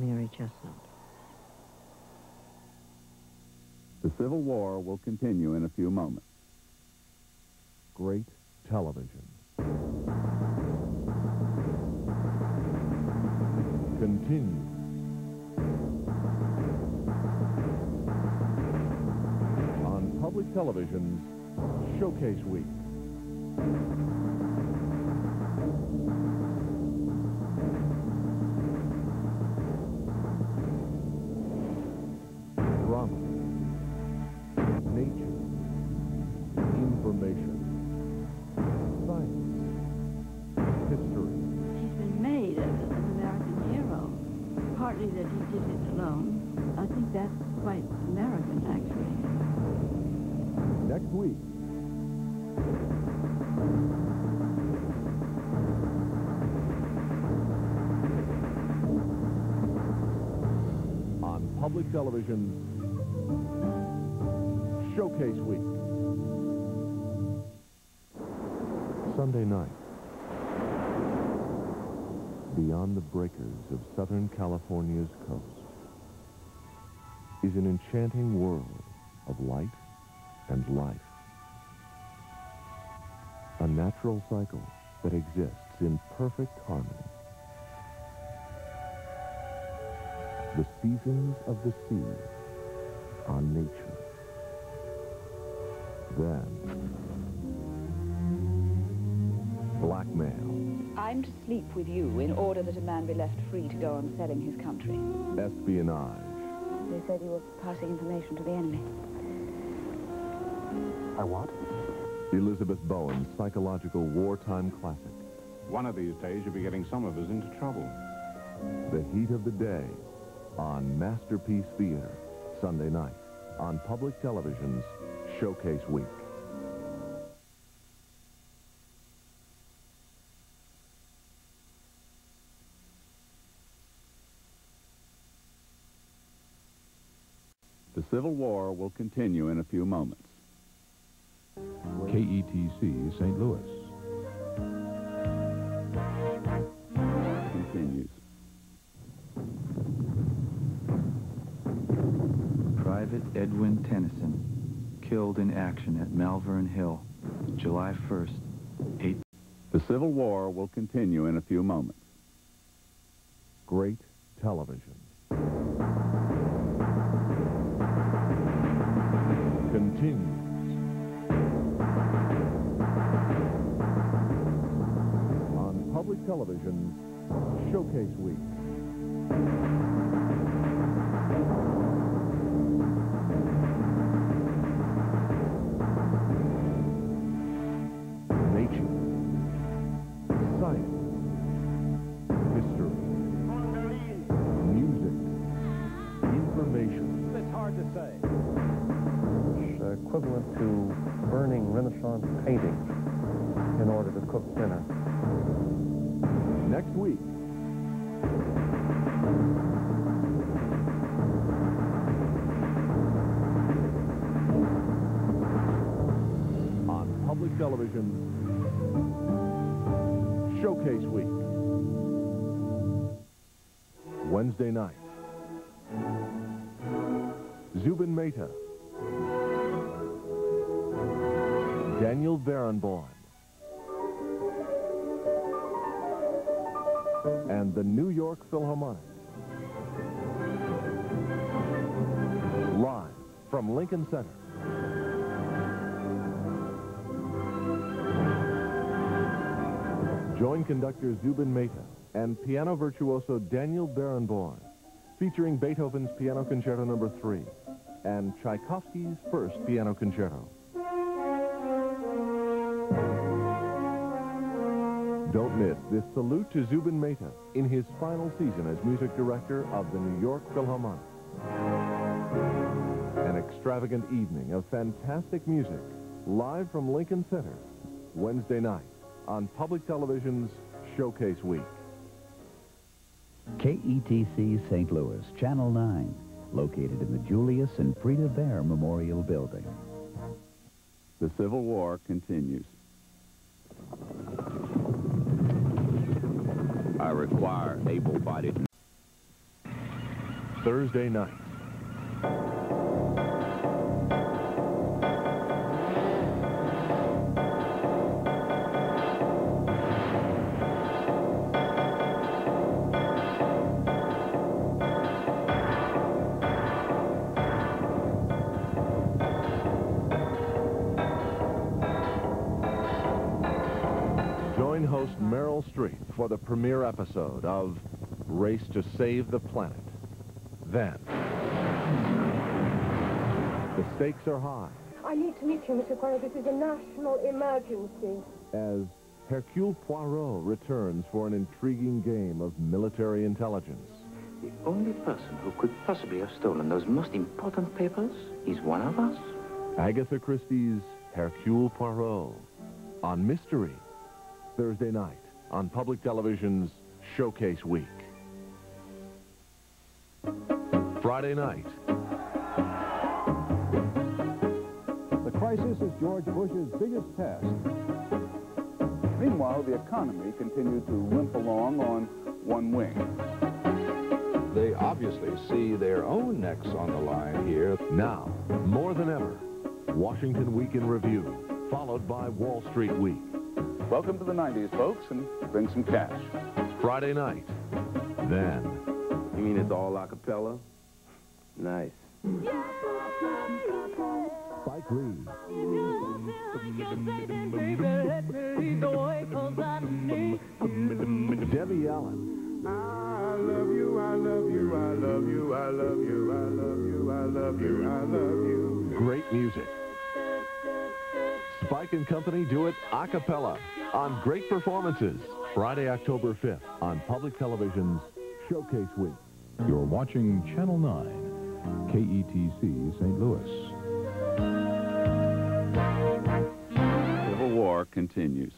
Mary Chesnut. The Civil War will continue in a few moments. Great television. Continues. On public television's Showcase Week. Partly that he did it alone. I think that's quite American, actually. Next week. On public television, Showcase Week. Sunday night. Beyond the breakers of Southern California's coast is an enchanting world of light and life. A natural cycle that exists in perfect harmony. The seasons of the sea are nature. Then, blackmail, I'm to sleep with you in order that a man be left free to go on selling his country. espionage, They said you were passing information to the enemy. I what? Elizabeth Bowen's psychological wartime classic, One of these days you'll be getting some of us into trouble. The Heat of the Day, on Masterpiece Theatre, Sunday night, on public television's Showcase Week. The Civil War will continue in a few moments. KETC St. Louis. Continues. Private Edwin Tennyson, killed in action at Malvern Hill, July 1st, 8... The Civil War will continue in a few moments. Great television. Continues. On public television, Showcase Week. Equivalent to burning Renaissance paintings in order to cook dinner. Next week. On public television, Showcase Week. Wednesday night. Zubin Mehta. Daniel Barenboim. and the New York Philharmonic. Live from Lincoln Center. Join conductor Zubin Mehta and piano virtuoso Daniel Barenboim, featuring Beethoven's Piano Concerto No. 3 and Tchaikovsky's First Piano Concerto. Don't miss this salute to Zubin Mehta in his final season as music director of the New York Philharmonic. An extravagant evening of fantastic music live from Lincoln Center, Wednesday night on public television's Showcase Week. KETC St. Louis, Channel 9, located in the Julius and Frida Bear Memorial Building. The Civil War continues. I require able-bodied. Thursday night. Join host Meryl Streep for the premiere episode of Race to Save the Planet. Then, the stakes are high I need to meet you, Mr. Poirot. This is a national emergency. as Hercule Poirot returns for an intriguing game of military intelligence. The only person who could possibly have stolen those most important papers is one of us. Agatha Christie's Hercule Poirot on Mystery, Thursday night on public television's Showcase Week. Friday night, The crisis is George Bush's biggest test. Meanwhile, the economy continued to limp along on one wing. They obviously see their own necks on the line here. now, more than ever, Washington Week in Review, followed by Wall Street Week. Welcome to the 90s, folks, and bring some cash. Friday night, then, You mean it's all a cappella? Nice. Spike Lee, Debbie Allen, I love you, I love you, I love you, I love you, I love you, I love you, I love you. great music. Spike and Company do it a cappella on Great Performances, Friday, October 5th on public television's Showcase Week. You're watching Channel 9, KETC St. Louis. Civil War continues.